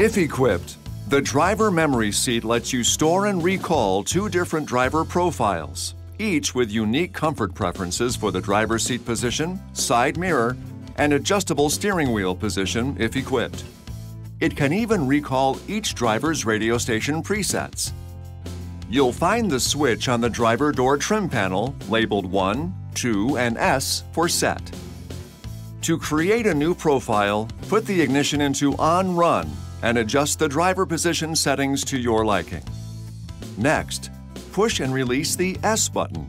If equipped, the driver memory seat lets you store and recall two different driver profiles, each with unique comfort preferences for the driver seat position, side mirror, and adjustable steering wheel position if equipped. It can even recall each driver's radio station presets. You'll find the switch on the driver door trim panel labeled 1, 2, and S for set. To create a new profile, put the ignition into On Run and adjust the driver position settings to your liking. Next, push and release the S button.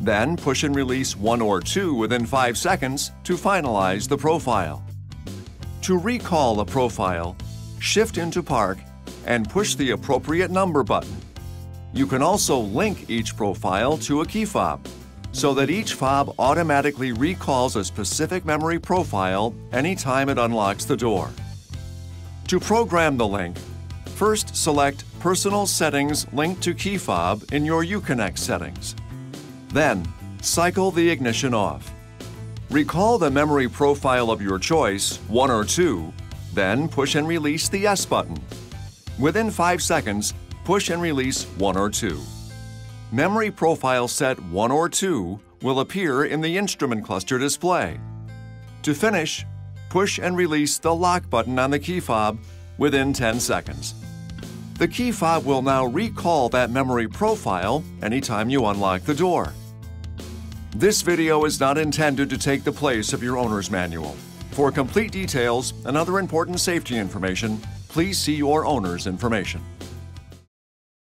Then push and release 1 or 2 within 5 seconds to finalize the profile. To recall a profile, shift into Park and push the appropriate number button. You can also link each profile to a key fob so that each fob automatically recalls a specific memory profile anytime it unlocks the door. To program the link, first select Personal Settings linked to key fob in your Uconnect settings. Then, cycle the ignition off. Recall the memory profile of your choice, 1 or 2, then push and release the S button. Within 5 seconds, push and release 1 or 2. Memory profile set 1 or 2 will appear in the instrument cluster display. To finish, push and release the lock button on the key fob within 10 seconds. The key fob will now recall that memory profile anytime you unlock the door. This video is not intended to take the place of your owner's manual. For complete details and other important safety information, please see your owner's information.